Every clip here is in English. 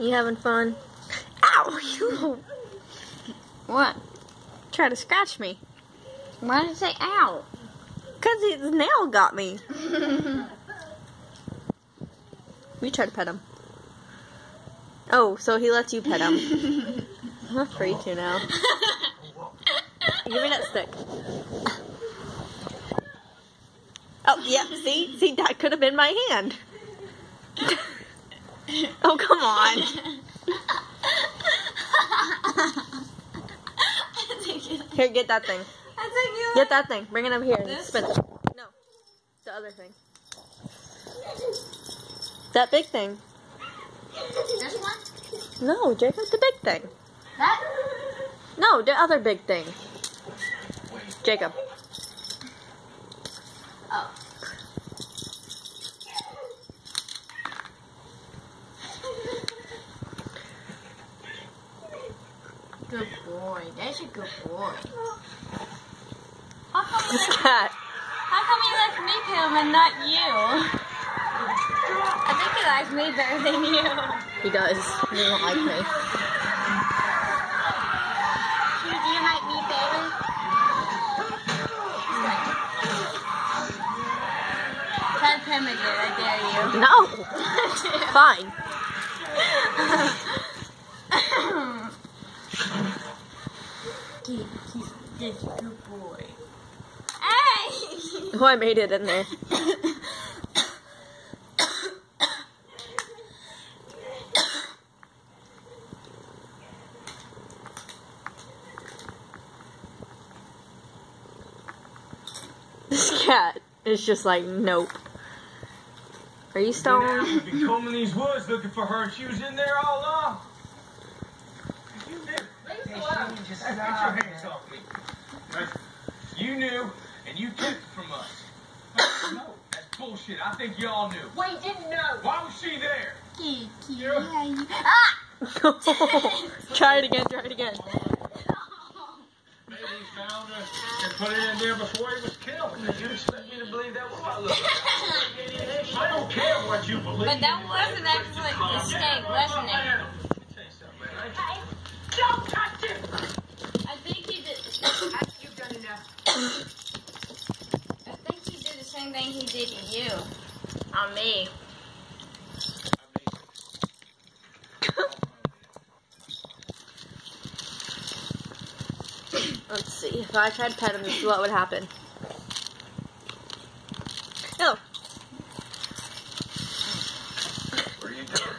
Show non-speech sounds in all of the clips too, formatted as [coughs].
You having fun? Ow! You [laughs] What? try to scratch me. Why did it say ow? Because his nail got me. [laughs] We try to pet him. Oh, so he lets you pet him. I'm free to now. Give me that stick. Oh, yeah, see? See, that could have been my hand. [laughs] [laughs] Oh, come on. [laughs] Here, get that thing. Get that thing. Bring it up here and spin it. No. The other thing. That big thing. This one? No, Jacob, the big thing. That? No, the other big thing. Jacob. Oh. Good boy. That's a good boy. How come, you, cat. how come you like me him and not you? I think he likes me better than you. He does. He doesn't like me. Do you like me better? Try to pet him again. I dare you. No. [laughs] Fine. [laughs] He- he's this good boy. Hey! Oh, I made it in there. This cat is just like, nope. Are you stoned? Been combing these woods looking for her. She was in there all along. You knew. Hey, Shane, just get your hands off me. You knew, and you kept it from us. No, that's bullshit. I think y'all knew. We didn't know. Why was she there? Kiki, [laughs] ah! try it again, try it again. Maybe he found her and put it in there before he was killed. Did you expect me to believe that? What do I look? [laughs] I don't care what you believe. But that wasn't actually a mistake, wasn't it? Let me tell you something, man. I- Don't touch it! I think he did. You've done enough. I think he did the same thing he did to you. On me. [coughs] Let's see. If I tried to pet him, this is what would happen. No. What are you doing? [coughs]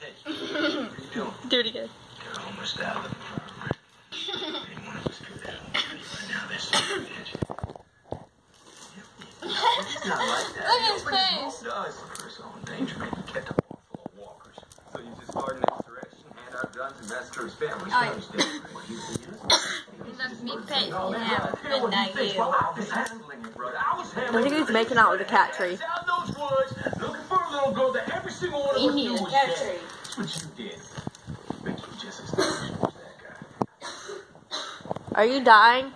Hey, what are you doing? Do it again. You're almost out of the farm. Any one of us could have right now. This is the edge. It's not like that. Look at his Nobody face. wants us. First of all, danger man kept a ball full of walkers. So you just harden insurrection, hand out guns, and massacre his family. Oh, yeah. Understand? What you think is? He left me pet Oh, man, now, I care but what not think. you. Well, I was handling it, brother. I was I think he's making out with a cat tree. Out those woods, looking for a little girl that every single one of us In knew here, was cat tree. That's what you did. Make you just as that guy. Are you dying?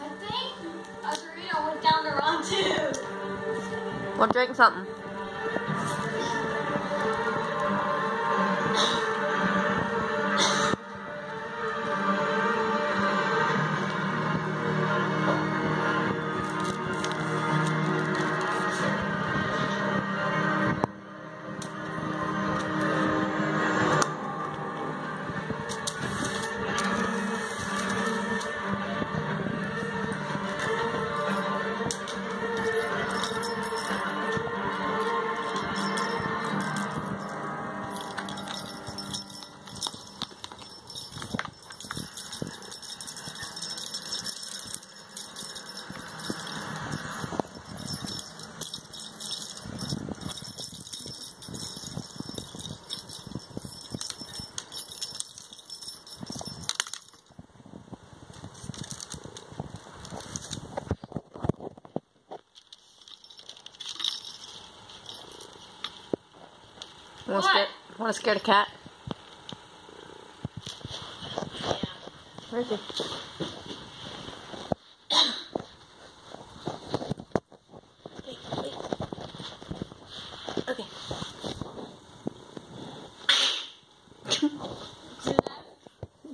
I think Azarino went down the wrong too. Well, drink something. Want to scare? Want to scare the cat? Where is he? Wait, wait. Okay.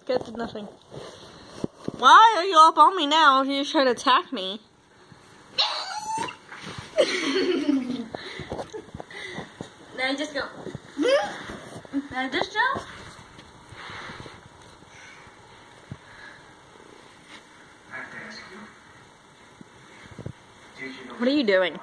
[laughs] Cat did nothing. Why are you up on me now? You're trying to attack me. [laughs] Now just go. Now just jump. I have to ask you. Did you know What are you doing?